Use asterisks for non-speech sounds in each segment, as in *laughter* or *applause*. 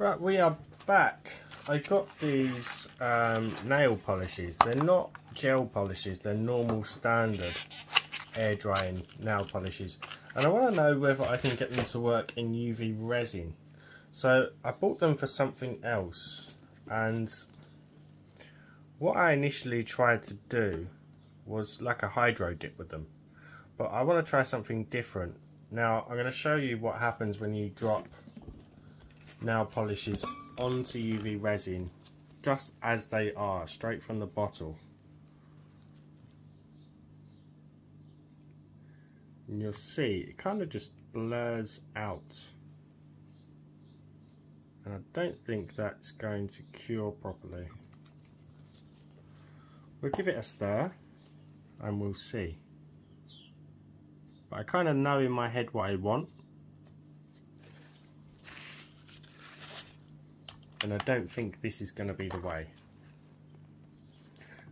Right, we are back. I got these um, nail polishes. They're not gel polishes, they're normal standard air drying nail polishes. And I want to know whether I can get them to work in UV resin. So I bought them for something else. And what I initially tried to do was like a hydro dip with them. But I want to try something different. Now I'm going to show you what happens when you drop nail polishes onto UV resin just as they are, straight from the bottle. And you'll see it kind of just blurs out. And I don't think that's going to cure properly. We'll give it a stir and we'll see. But I kind of know in my head what I want. And I don't think this is going to be the way.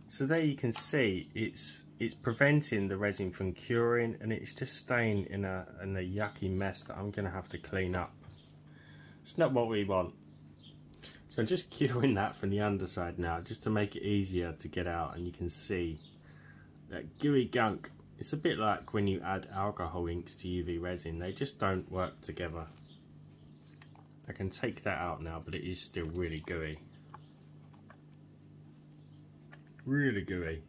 So there you can see it's it's preventing the resin from curing and it's just staying in a, in a yucky mess that I'm going to have to clean up. It's not what we want. So I'm just *laughs* curing that from the underside now just to make it easier to get out and you can see that gooey gunk. It's a bit like when you add alcohol inks to UV resin, they just don't work together. I can take that out now, but it is still really gooey. Really gooey.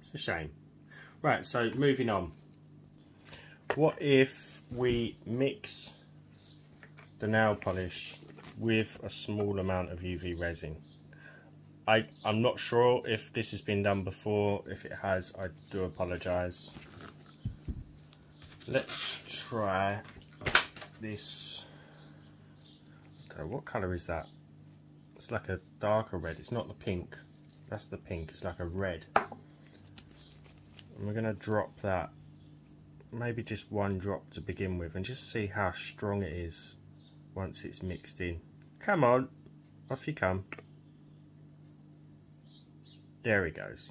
It's a shame. Right, so moving on. What if we mix the nail polish with a small amount of UV resin? I, I'm not sure if this has been done before. If it has, I do apologise. Let's try this. Know, what colour is that? It's like a darker red it's not the pink. That's the pink it's like a red. And we're going to drop that maybe just one drop to begin with and just see how strong it is once it's mixed in. Come on off you come. There he goes.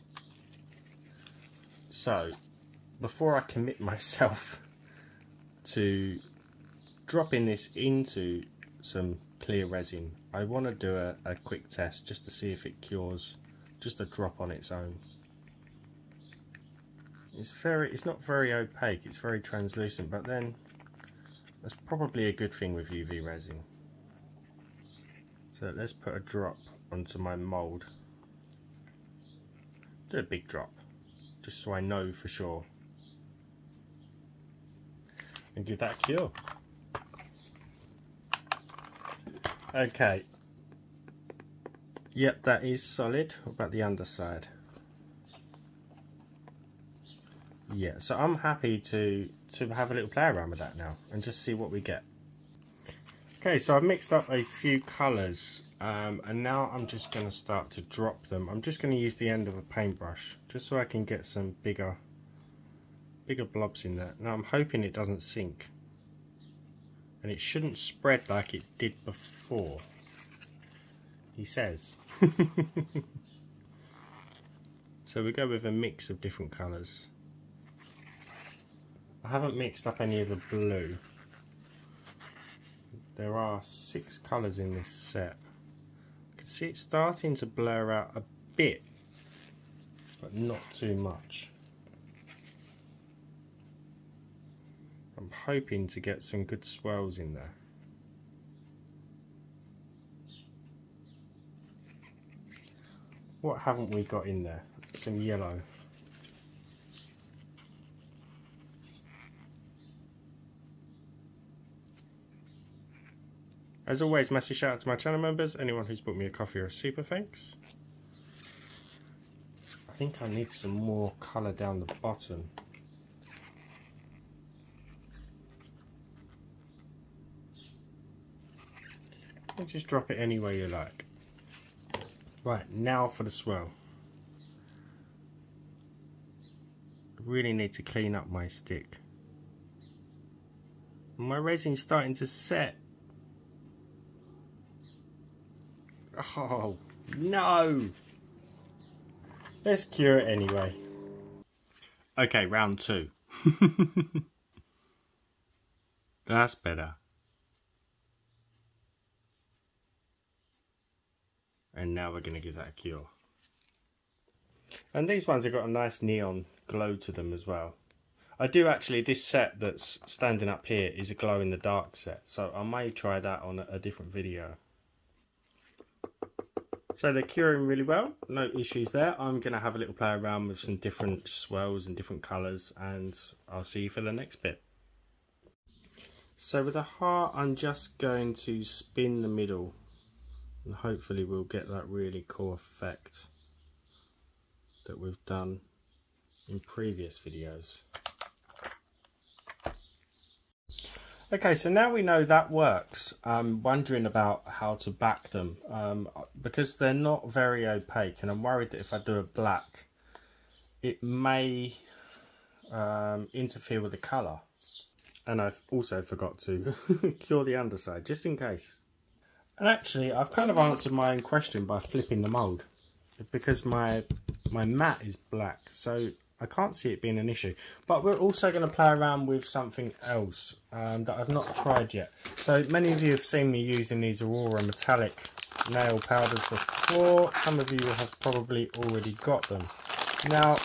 So before I commit *laughs* myself to dropping this into some clear resin, I want to do a, a quick test just to see if it cures just a drop on its own. It's very, it's not very opaque, it's very translucent, but then that's probably a good thing with UV resin. So let's put a drop onto my mould. Do a big drop, just so I know for sure. And give that a cure. Okay. Yep, that is solid. What about the underside? Yeah, so I'm happy to, to have a little play around with that now and just see what we get. Okay, so I've mixed up a few colours um, and now I'm just going to start to drop them. I'm just going to use the end of a paintbrush just so I can get some bigger bigger blobs in there. Now I'm hoping it doesn't sink and it shouldn't spread like it did before. He says. *laughs* So we go with a mix of different colours. I haven't mixed up any of the blue. There are six colours in this set. You can see it's starting to blur out a bit but not too much I'm hoping to get some good swells in there. What haven't we got in there? Some yellow. As always, massive shout out to my channel members, anyone who's bought me a coffee or a super thanks. I think I need some more colour down the bottom. And just drop it any way you like. Right, now for the swirl. I really need to clean up my stick. My resin's starting to set. Oh, no! Let's cure it anyway. Okay, round two. *laughs* That's better. And now we're going to give that a cure. And these ones have got a nice neon glow to them as well. I do actually, this set that's standing up here is a glow in the dark set. So I may try that on a, different video. So they're curing really well, no issues there. I'm going to have a little play around with some different swells and different colours and I'll see you for the next bit. So with the heart I'm just going to spin the middle and hopefully we'll get that really cool effect that we've done in previous videos. Okay, so now we know that works. I'm wondering about how to back them um, because they're not very opaque and I'm worried that if I do a black it may um, interfere with the colour. And I've also forgot to *laughs* cure the underside just in case. And actually I've kind of answered my own question by flipping the mould because my my mat is black so I can't see it being an issue. But we're also going to play around with something else um, that I've not tried yet. So many of you have seen me using these Aurora metallic nail powders before. Some of you have probably already got them. Now,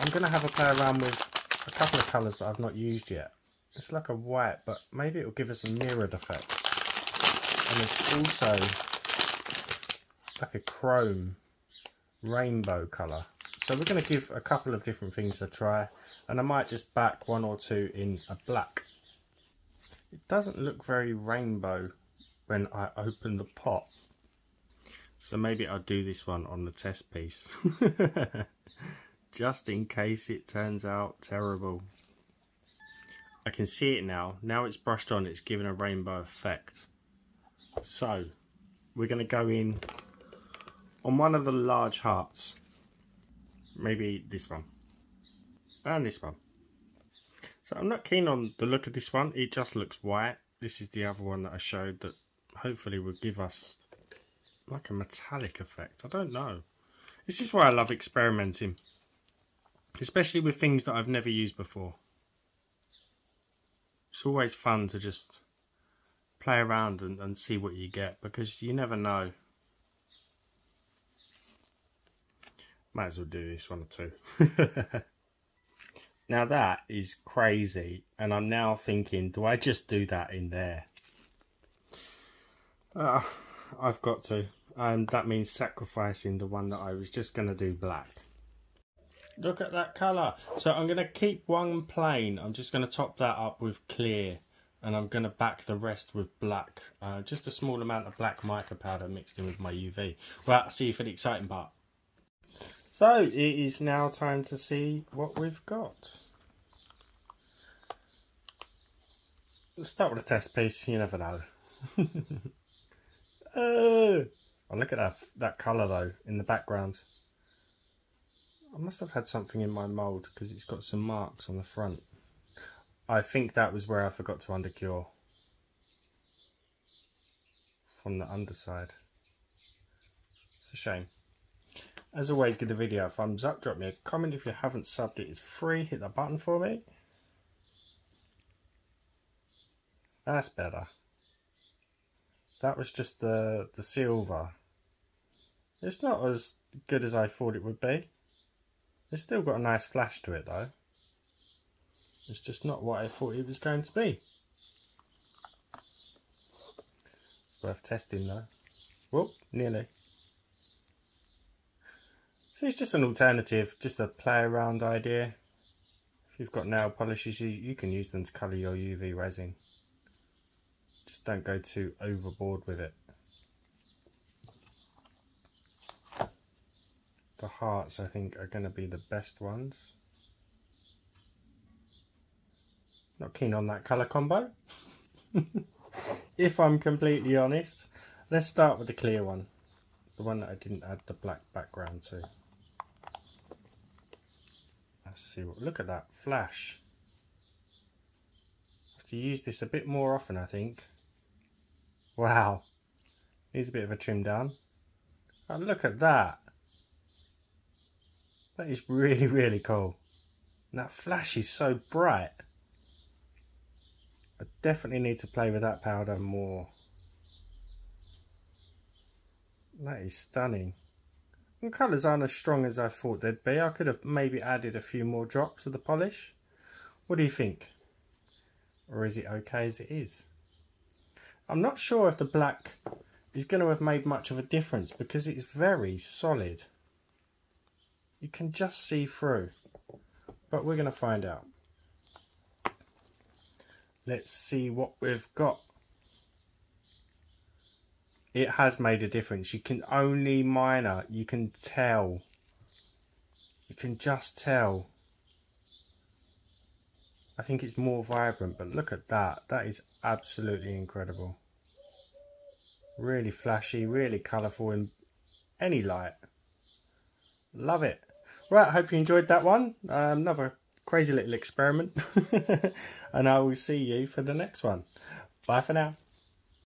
I'm going to have a play around with a couple of colours that I've not used yet. It's like a white, but maybe it will give us a mirrored effect. And it's also like a chrome rainbow colour. So we're going to give a couple of different things a try and I might just back one or two in a black. It doesn't look very rainbow when I open the pot. So maybe I'll do this one on the test piece. *laughs* just in case it turns out terrible. I can see it now. Now it's brushed on, it's given a rainbow effect. So, we're going to go in on one of the large hearts. Maybe this one. And this one. So I'm not keen on the look of this one. It just looks white. This is the other one that I showed that hopefully will give us like a metallic effect. I don't know. This is why I love experimenting especially with things that I've never used before. It's always fun to just play around and, and see what you get because you never know Might as well do this one or two. *laughs* now that is crazy. And I'm now thinking, do I just do that in there? Uh, I've got to. And that means sacrificing the one that I was just going to do black. Look at that colour. So I'm going to keep one plain. I'm just going to top that up with clear. And I'm going to back the rest with black. Uh, just a small amount of black mica powder mixed in with my UV. Right, see you for the exciting part. So it is now time to see what we've got. Let's start with a test piece, you never know. *laughs* oh, oh, look at that, that colour though in the background. I must have had something in my mould because it's got some marks on the front. I think that was where I forgot to undercure from the underside. It's a shame. As always, give the video a thumbs up, drop me a comment if you haven't subbed, it is free, hit that button for me. That's better. That was just the, the silver. It's not as good as I thought it would be. It's still got a nice flash to it though. It's just not what I thought it was going to be. It's worth testing though. Well, nearly. So it's just an alternative, just a play around idea. If you've got nail polishes, you, you can use them to colour your UV resin. Just don't go too overboard with it. The hearts, I think, are going to be the best ones. Not keen on that colour combo. *laughs* if I'm completely honest. Let's start with the clear one. The one that I didn't add the black background to. Let's see what, look at that flash. Have to use this a bit more often, I think. Wow. Needs a bit of a trim down. Oh, look at that. That is really, *laughs* really cool. And that flash is so bright. Definitely need to play with that powder more. That is stunning. The colours aren't as strong as I thought they'd be. I could have maybe added a few more drops of the polish. What do you think? Or is it okay as it is? I'm not sure if the black is going to have made much of a difference because it's very solid. You can just see through. But we're going to find out. Let's see what we've got. It has made a difference. You can only minor. You can tell. You can just tell. I think it's more vibrant, but look at that. That is absolutely incredible. Really flashy, really colourful in any light. Love it. Right, I hope you enjoyed that one. Um, another crazy little experiment. *laughs* and I will see you for the next one. Bye for now.